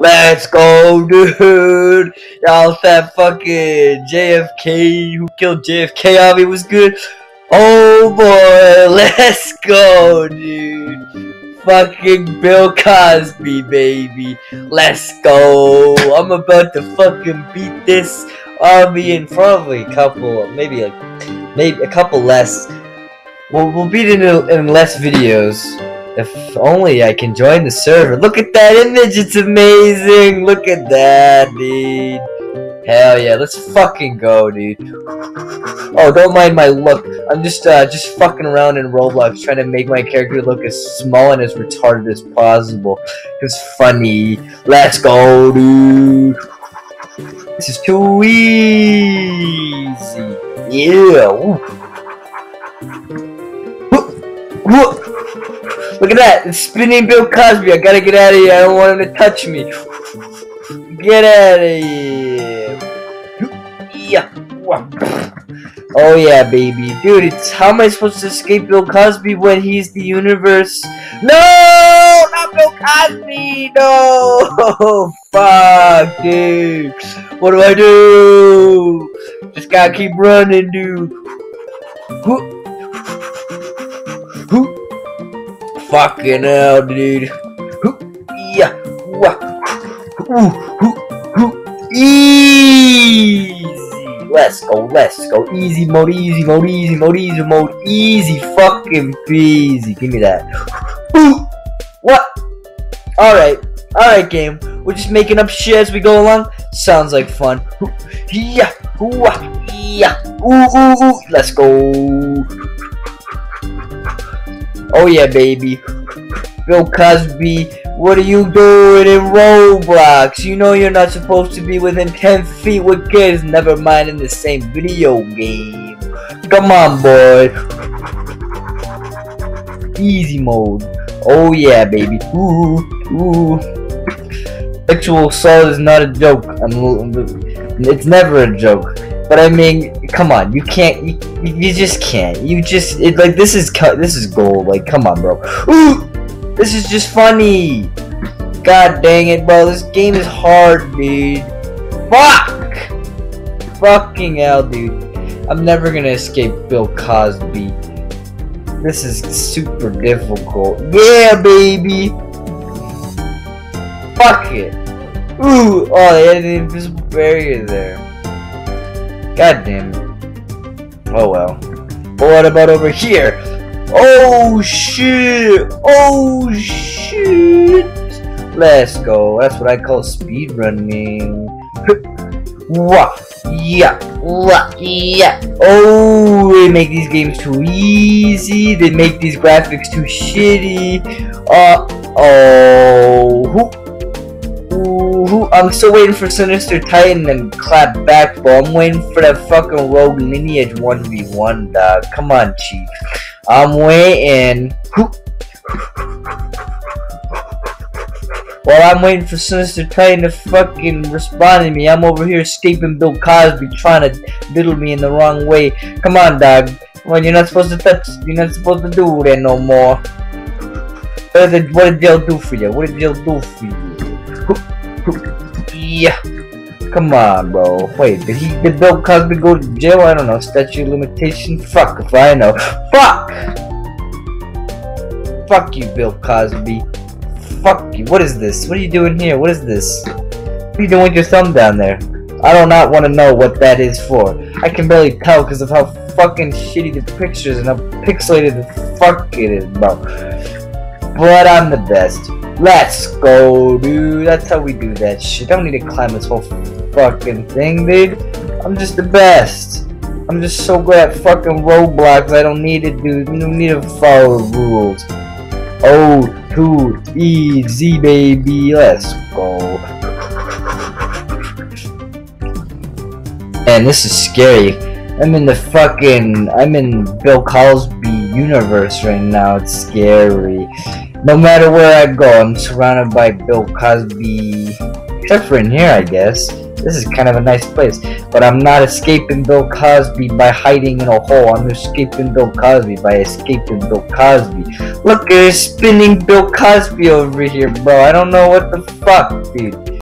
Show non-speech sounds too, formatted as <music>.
Let's go, dude. Y'all that fucking JFK who killed JFK me was good. Oh boy, <laughs> let's go, dude. Fucking Bill Cosby, baby. Let's go. I'm about to fucking beat this obby in probably a couple, maybe like, maybe a couple less. We'll, we'll beat it in, in less videos. If only I can join the server. Look at that image, it's amazing! Look at that, dude. Hell yeah, let's fucking go, dude. Oh, don't mind my look. I'm just, uh, just fucking around in Roblox trying to make my character look as small and as retarded as possible. It's funny. Let's go, dude. This is too easy. Yeah. Ooh. Look at that! It's spinning Bill Cosby. I gotta get out of here. I don't want him to touch me. Get out of here. Yeah. Oh yeah, baby. Dude, it's how am I supposed to escape Bill Cosby when he's the universe? No! Not Bill Cosby! No! <laughs> Fuck, dude. What do I do? Just gotta keep running, dude. Fucking hell, dude. Yeah. Easy. Let's go, let's go. Easy mode, easy mode, easy mode, easy mode, easy fucking peasy. Give me that. What? Alright, alright, game. We're just making up shit as we go along. Sounds like fun. Yeah, yeah, ooh, ooh, ooh. Let's go. Oh yeah, baby. <laughs> Bill Cosby, what are you doing in Roblox? You know you're not supposed to be within 10 feet with kids, never mind in the same video game. Come on, boy. <laughs> Easy mode. Oh yeah, baby. Ooh, ooh. Sexual assault is not a joke. I'm, it's never a joke. But I mean, come on, you can't, you, you just can't. You just, it, like, this is, this is gold. Like, come on, bro. Ooh! This is just funny. God dang it, bro. This game is hard, dude. Fuck! Fucking hell, dude. I'm never gonna escape Bill Cosby. This is super difficult. Yeah, baby! Fuck it. Ooh! Oh, they had an invisible barrier there. God damn it. Oh well. What about over here? Oh shit! Oh shit! Let's go. That's what I call speed running. <laughs> Wah! Yeah! Wah! Yeah! Oh, they make these games too easy. They make these graphics too shitty. Uh oh. I'm still waiting for Sinister Titan and clap back, bro. I'm waiting for that fucking Rogue Lineage 1v1, dog. Come on, Chief. I'm waiting. While I'm waiting for Sinister Titan to fucking respond to me, I'm over here escaping Bill Cosby trying to diddle me in the wrong way. Come on, dog. Well, you're not supposed to touch. You're not supposed to do that no more. What did, what did Jill do for you? What did Jill do for you? Yeah. Come on, bro. Wait, did he did Bill Cosby go to jail? I don't know. Statute limitation? Fuck if I know. Fuck! Fuck you, Bill Cosby. Fuck you. What is this? What are you doing here? What is this? What are you doing with your thumb down there? I do not want to know what that is for. I can barely tell because of how fucking shitty the pictures and how pixelated the fuck it is, bro. But I'm the best. Let's go, dude. That's how we do that shit. I don't need to climb this whole fucking thing, dude. I'm just the best. I'm just so good at fucking Roblox. I don't need to do. You don't need to follow rules. Oh, too easy, baby. Let's go. Man, this is scary. I'm in the fucking. I'm in Bill Cosby universe right now. It's scary. No matter where I go, I'm surrounded by Bill Cosby. Except for in here, I guess. This is kind of a nice place. But I'm not escaping Bill Cosby by hiding in a hole. I'm escaping Bill Cosby by escaping Bill Cosby. Look, there's spinning Bill Cosby over here, bro. I don't know what the fuck, dude.